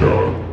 Production.